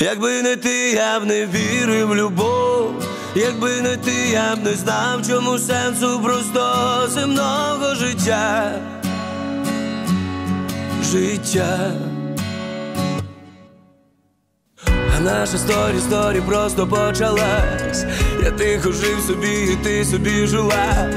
Якби не ти, я б не вірив в любов, якби не ти, я б не знав, чому сенсу просто земного життя. Життя. А наша сторі, сторі просто почалась. Я тихо жив собі, і ти собі жила.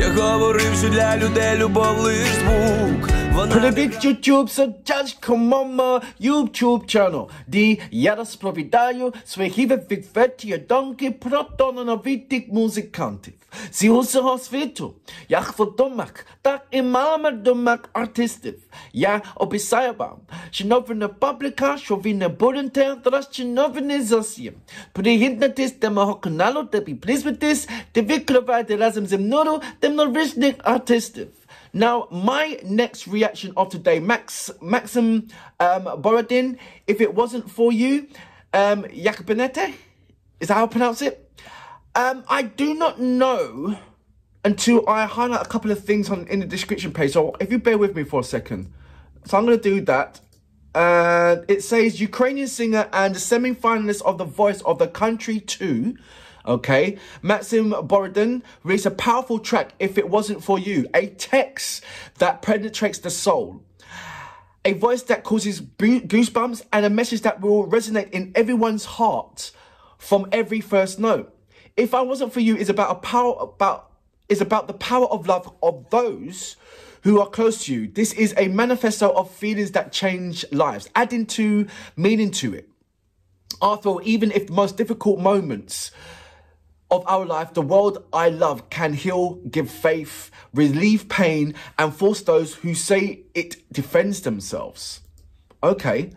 Я говорив, що для людей любов лиш звук. Pretty big YouTube, so just come on my YouTube channel. Di jaraz providajo svojih vek vetje danke protononovitih muzikantih. Si vsega svetu, jah v domak, tak imamo domak artistov. Ja opisajam, šinovne publika, šovine borente, teraz šinovne zasjem. Prihitnite temu kanalu, da bi prizvite, da vi krovajte razem z mnogo, tem norvešnih artistov. Now, my next reaction of today, Max Maxim um, Borodin, if it wasn't for you, um, Jakobinete, is that how I pronounce it? Um, I do not know until I highlight a couple of things on in the description page. So if you bear with me for a second, so I'm going to do that. And it says Ukrainian singer and semi-finalist of the Voice of the Country 2. Okay, Maxim Borodin released a powerful track, If It Wasn't For You, a text that penetrates the soul. A voice that causes goosebumps and a message that will resonate in everyone's heart from every first note. If I Wasn't For You is about a power about is about the power of love of those who are close to you. This is a manifesto of feelings that change lives, adding to meaning to it. After all, even if the most difficult moments of our life, the world I love can heal, give faith, relieve pain, and force those who say it defends themselves. Okay,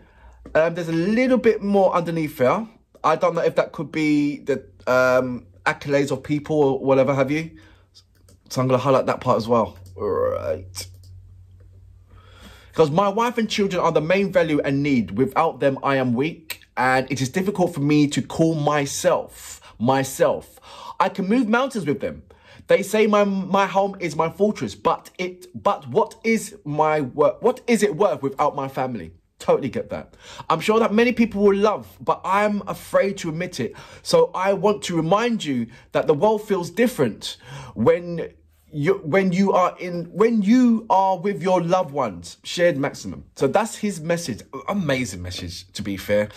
um, there's a little bit more underneath there. I don't know if that could be the um, accolades of people or whatever have you. So I'm going to highlight that part as well. Right. Because my wife and children are the main value and need. Without them, I am weak, and it is difficult for me to call myself myself. I can move mountains with them. They say my my home is my fortress, but it but what is my work? What is it worth without my family? Totally get that. I'm sure that many people will love, but I'm afraid to admit it. So I want to remind you that the world feels different when you when you are in when you are with your loved ones shared maximum so that's his message amazing message to be fair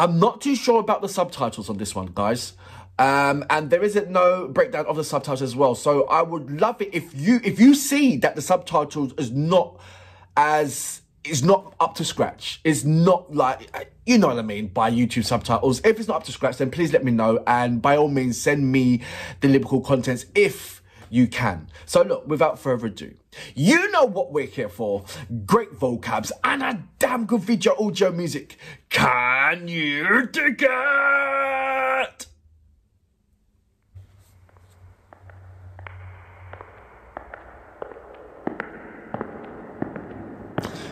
i'm not too sure about the subtitles on this one guys. Um, and there isn't no breakdown of the subtitles as well. So i would love it if you if you see that the subtitles is not as is not up to scratch. It's not like you know what i mean by youtube subtitles. If it's not up to scratch then please let me know. And by all means send me the lyrical contents if you can. So look, without further ado, you know what we're here for. Great vocabs. And a damn good video audio music. Can you dig it?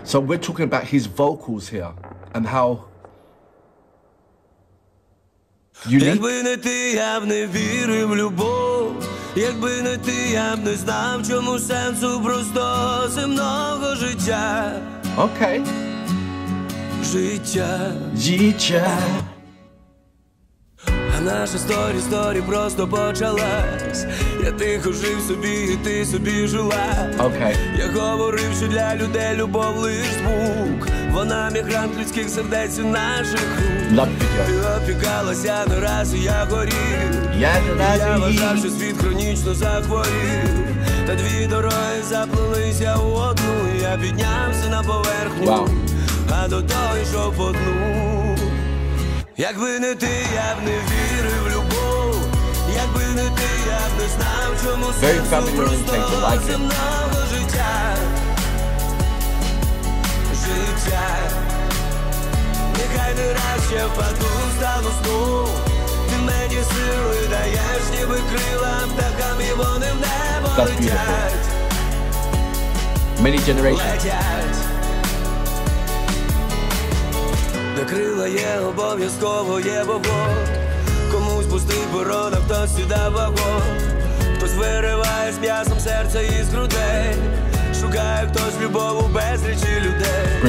So we're talking about his vocals here and how unique. Якби не ти, я б не вірив в любов. Якби не ти, я б не знав, чому сенсу просто земного життя. Okay. Життя. Життя. А наша сторі, сторі просто почалась. Я тихо жив собі, і ти собі жила. Okay. Я говорив, що для людей любов лиш звук. Вона мігрант людських сердець і наших рук. Ти опікалася не раз, і я горів. Я Я вважав, що світ хронічно захворів. Та дві дороги заплелися у одну. Я піднявся на поверхню, Вау. А до того йшов по дну. Якби не ти, я б не вірив в любов. Якби не ти, я б не знав, чому family просто земного життя. Життя. Нехай не раз ще впаду, стану сну. Ти мені сили даєш, ніби крила птахам, і вони в небо летять. Many generations. летять. де крила є, обов'язково є вогонь. Комусь пустий борона, хтось сюди вагон, хтось вириває з м'ясом серце із грудей. Шукає хтось любов у безлічі людей.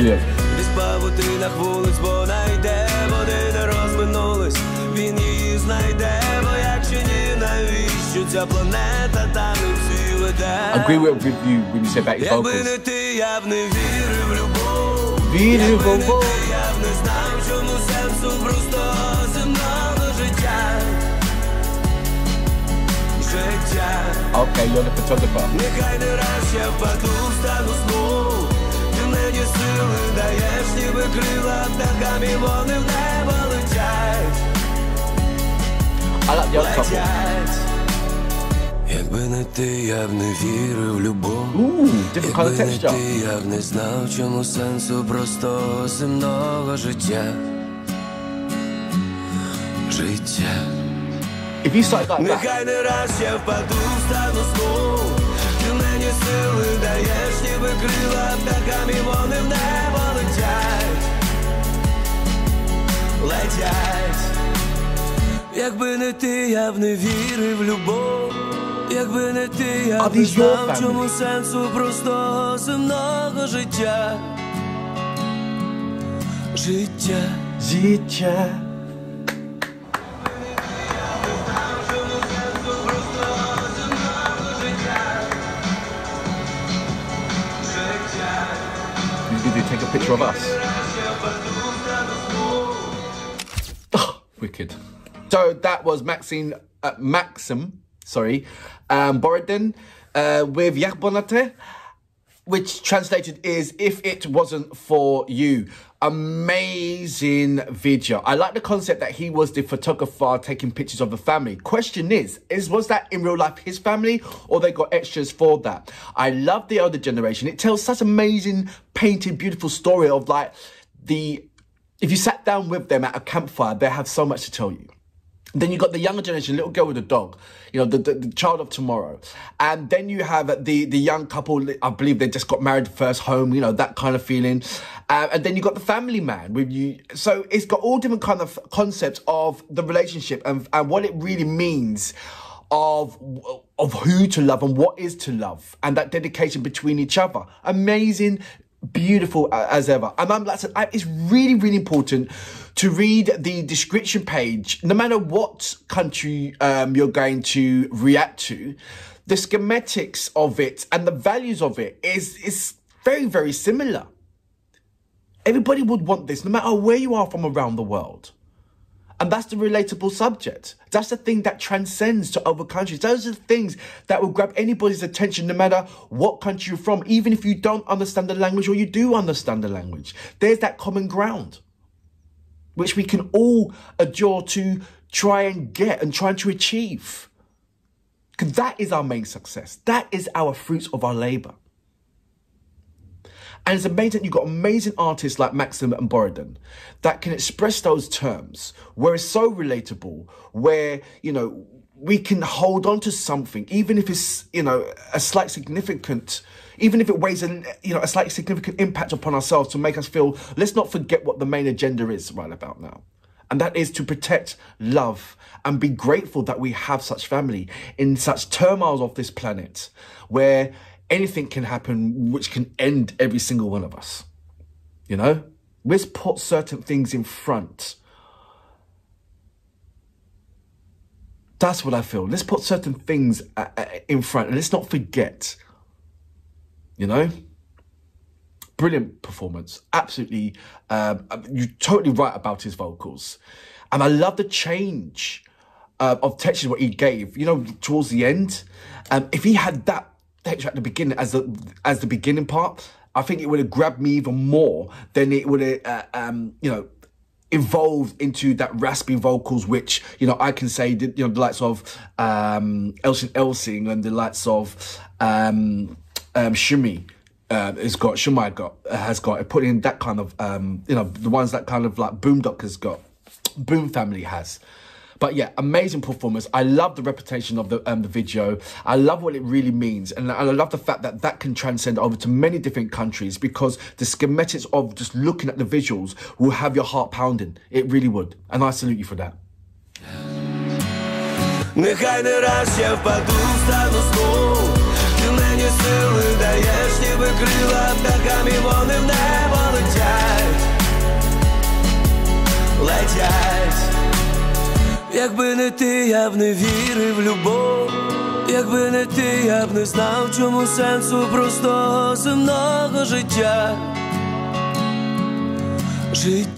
Десь павутинах вулиць, бо найде вони не розминулись, він її знайде, бо як чи ні, навіщо ця планета там і всі веде. Якби не ти, я б не вірив в любов. Вірив в любов. Okay, you're the photographer. Нехай не раз я впаду, встану знов Ти мені сили даєш, ніби крила птахами вони в небо летять, other couple. летять. Якби не ти, я б не вірив в любов. Якби не ти, я б не знав, чому сенсу простого земного життя. Життя If you like Нехай не раз я впаду, встану знов Ти мені сили даєш, ніби крила птахами вони в небо летять. Летять. Якби не ти, я б не вірив в любов. Якби не ти, я б не знав, чому сенсу простого земного життя. Життя. Життя. Did you take a picture of us? Oh, wicked. So that was Maxine, uh, Maxim, sorry, um, Borodin uh, with Yachbonate, which translated is If It Wasn't For You. Amazing video. I like the concept that he was the photographer taking pictures of the family. Question is, is was that in real life his family or they got extras for that? I love the older generation. It tells such amazing, painted, beautiful story of like the if you sat down with them at a campfire, they have so much to tell you. Then you've got the younger generation, little girl with a dog, you know, the, the, the child of tomorrow. And then you have the, the young couple, I believe they just got married first home, you know, that kind of feeling. Uh, and then you've got the family man with you. So it's got all different kind of concepts of the relationship and, and what it really means of of who to love and what is to love and that dedication between each other. Amazing, beautiful uh, as ever. And I'm like, it's really, really important to read the description page, no matter what country um, you're going to react to. The schematics of it and the values of it is is very, very similar. Everybody would want this, no matter where you are from around the world. And that's the relatable subject. That's the thing that transcends to other countries. Those are the things that will grab anybody's attention, no matter what country you're from, even if you don't understand the language or you do understand the language. There's that common ground, which we can all adore to try and get and try to achieve. Because that is our main success. That is our fruits of our labor. And it's amazing you've got amazing artists like Maxim and Borodin that can express those terms where it's so relatable, where, you know, we can hold on to something, even if it's, you know, a slight significant, even if it weighs a, you know, a slight significant impact upon ourselves to make us feel, let's not forget what the main agenda is right about now. And that is to protect love and be grateful that we have such family in such turmoils of this planet where anything can happen which can end every single one of us. You know? Let's put certain things in front. That's what I feel. Let's put certain things uh, uh, in front and let's not forget. You know? Brilliant performance. Absolutely. Um, you're totally right about his vocals. And I love the change uh, of texture what he gave. You know, towards the end, um, if he had that at the beginning as the as the beginning part, I think it would have grabbed me even more than it would have, uh, um, you know, evolved into that raspy vocals, which you know I can say, you know, the likes of um, Elsin Elsing and the likes of um, um, Shimmy. Uh, has got Shumai got has got put in that kind of um, you know the ones that kind of like Boomdock has got, Boom Family has. But yeah, amazing performance. I love the reputation of the um, the video. I love what it really means, and I love the fact that that can transcend over to many different countries because the schematics of just looking at the visuals will have your heart pounding. It really would, and I salute you for that. Нехай не раз я впаду, встану знов Ти мені сили даєш, ніби крила птахами вони в небо летять Летять Якби не ти, я б не вірив в любов, якби не ти, я б не знав, чому сенсу простого земного життя. Життя